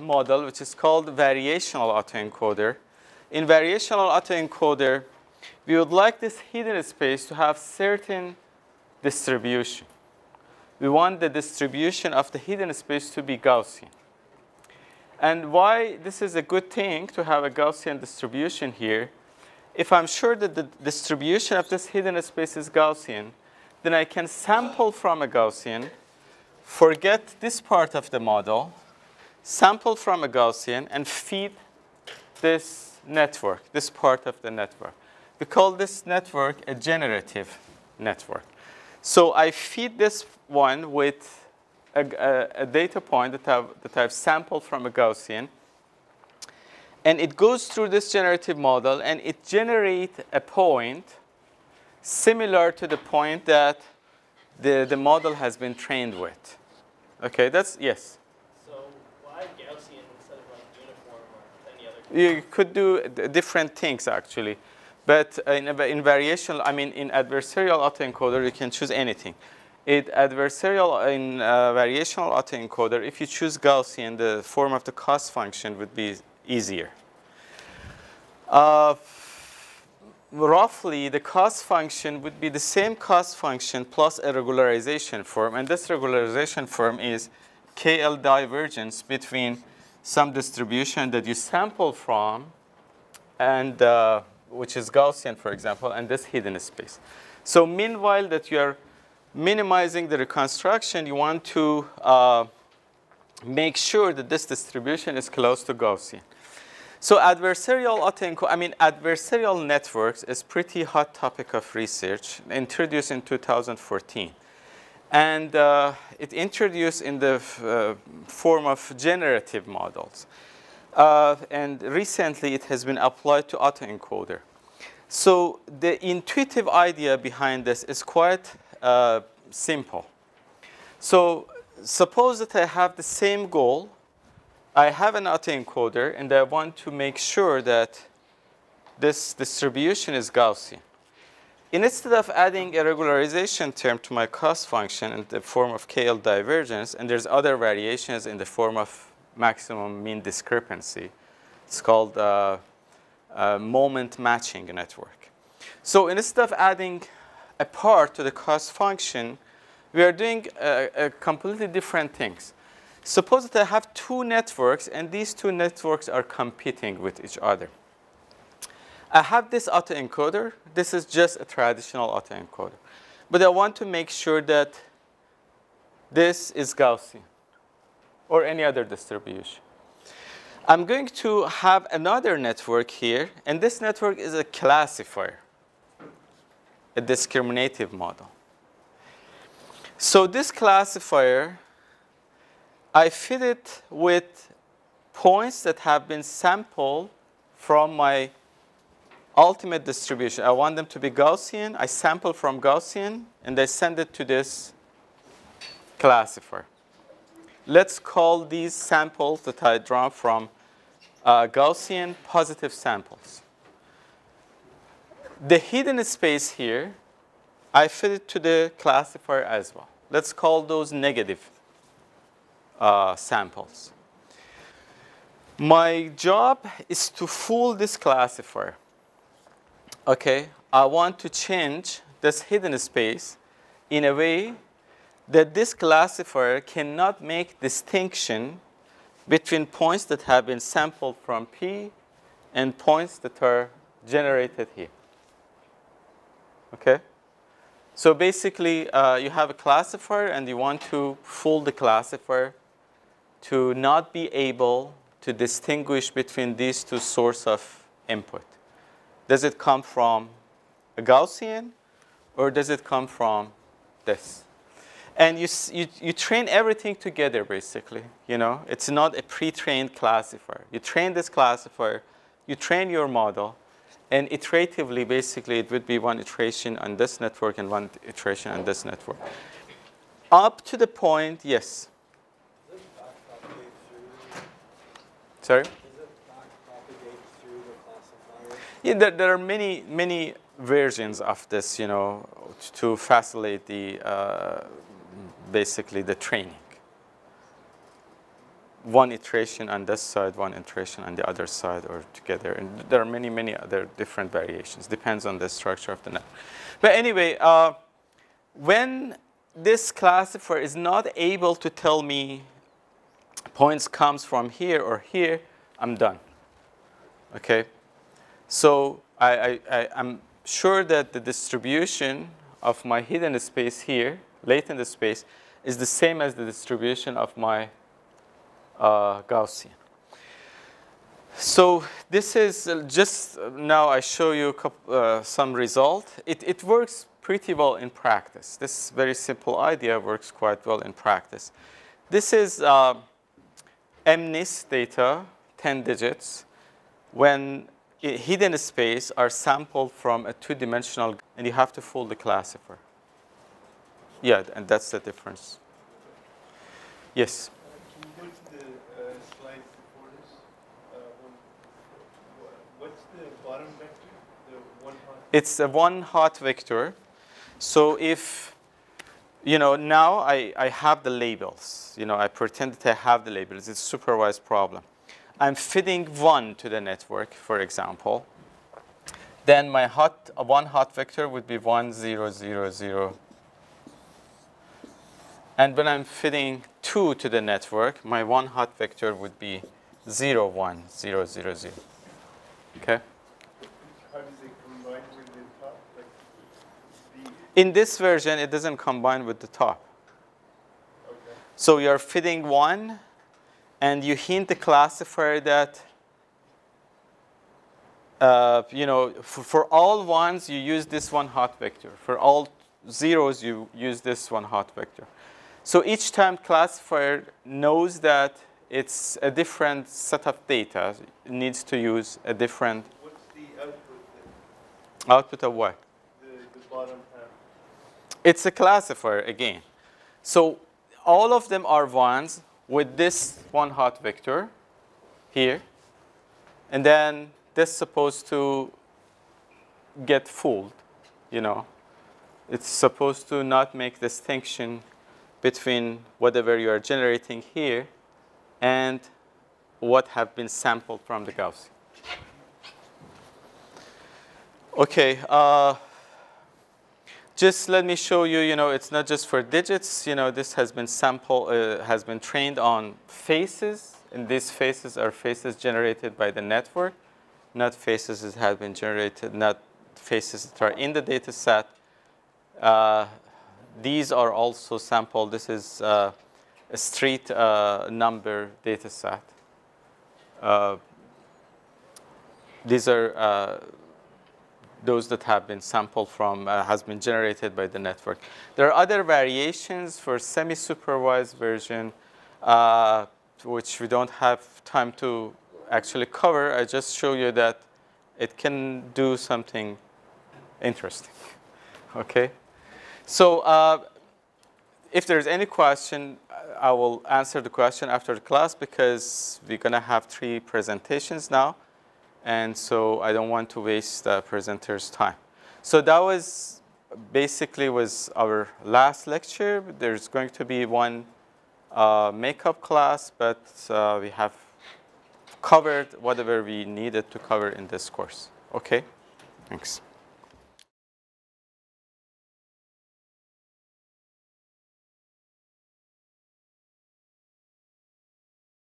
model, which is called variational autoencoder. In variational autoencoder, we would like this hidden space to have certain distribution. We want the distribution of the hidden space to be Gaussian. And why this is a good thing to have a Gaussian distribution here, if I'm sure that the distribution of this hidden space is Gaussian, then I can sample from a Gaussian, forget this part of the model, sample from a Gaussian, and feed this network, this part of the network. We call this network a generative network. So I feed this one with a, a, a data point that I've, that I've sampled from a Gaussian, and it goes through this generative model, and it generates a point similar to the point that the, the model has been trained with. Okay, that's, yes? So why Gaussian instead of like uniform or any other? You could do different things actually. But in, in variational, I mean, in adversarial autoencoder, you can choose anything. In adversarial, in uh, variational autoencoder, if you choose Gaussian, the form of the cost function would be easier. Uh, roughly, the cost function would be the same cost function plus a regularization form. And this regularization form is KL divergence between some distribution that you sample from, and uh, which is Gaussian, for example, and this hidden space. So meanwhile that you're minimizing the reconstruction, you want to uh, make sure that this distribution is close to Gaussian. So adversarial autoencoding, I mean, adversarial networks is pretty hot topic of research, introduced in 2014. And uh, it introduced in the uh, form of generative models. Uh, and recently it has been applied to autoencoder. So the intuitive idea behind this is quite uh, simple. So suppose that I have the same goal I have an autoencoder and I want to make sure that this distribution is Gaussian. Instead of adding a regularization term to my cost function in the form of KL divergence, and there's other variations in the form of maximum mean discrepancy, it's called uh, uh, moment matching network. So instead of adding a part to the cost function, we are doing a completely different things. Suppose that I have two networks, and these two networks are competing with each other. I have this autoencoder. This is just a traditional autoencoder. But I want to make sure that this is Gaussian or any other distribution. I'm going to have another network here, and this network is a classifier, a discriminative model. So this classifier I fit it with points that have been sampled from my ultimate distribution. I want them to be Gaussian. I sample from Gaussian, and I send it to this classifier. Let's call these samples that I draw from uh, Gaussian positive samples. The hidden space here, I fit it to the classifier as well. Let's call those negative uh, samples. My job is to fool this classifier. Okay, I want to change this hidden space in a way that this classifier cannot make distinction between points that have been sampled from P and points that are generated here. Okay? So basically, uh, you have a classifier and you want to fool the classifier to not be able to distinguish between these two sources of input. Does it come from a Gaussian or does it come from this? And you, you, you train everything together, basically. You know, it's not a pre-trained classifier. You train this classifier, you train your model, and iteratively, basically, it would be one iteration on this network and one iteration on this network. Up to the point, yes. Sorry? Yeah, there, there, are many, many versions of this, you know, to facilitate the, uh, basically the training. one iteration on this side, one iteration on the other side, or together. And there are many, many other different variations. Depends on the structure of the network. But anyway, uh, when this classifier is not able to tell me points comes from here or here, I'm done. Okay? So I, I, I, am sure that the distribution of my hidden space here, latent space, is the same as the distribution of my uh, Gaussian. So this is uh, just uh, now I show you couple, uh, some result. It, it works pretty well in practice. This very simple idea works quite well in practice. This is uh, MNIST data, 10 digits, when hidden space are sampled from a two-dimensional, and you have to fool the classifier. Yeah, and that's the difference. Yes? Can you go to the slide what's the bottom vector? The one hot? It's a one hot vector. So if, you know, now I, I have the labels. You know, I pretend that I have the labels. It's a supervised problem. I'm fitting one to the network, for example. Then my hot, one hot vector would be one, zero, zero, zero. And when I'm fitting two to the network, my one hot vector would be zero, one, zero, zero, zero. Okay? How does it combine with the top? Like the In this version, it doesn't combine with the top. okay. So you're fitting one, and you hint the classifier that uh, you know, for, for, all ones, you use this one hot vector. For all zeros, you use this one hot vector. So each time classifier knows that it's a different set of data, it needs to use a different What's the output then? output of what? The, the bottom half. It's a classifier again. So all of them are ones with this one hot vector here. And then this supposed to get fooled, you know. It's supposed to not make distinction between whatever you are generating here and what have been sampled from the Gaussian. Okay, uh, just let me show you, you know, it's not just for digits, you know, this has been sample, uh, has been trained on faces, and these faces are faces generated by the network, not faces that have been generated, not faces that are in the data set. Uh, these are also sampled. This is uh, a street uh, number data set. Uh, these are uh, those that have been sampled from, uh, has been generated by the network. There are other variations for semi-supervised version, uh, which we don't have time to actually cover. I just show you that it can do something interesting, okay? So uh, if there's any question, I will answer the question after the class because we're going to have three presentations now. And so I don't want to waste the presenter's time. So that was basically was our last lecture. There's going to be one uh, makeup class, but uh, we have covered whatever we needed to cover in this course. Okay? Thanks.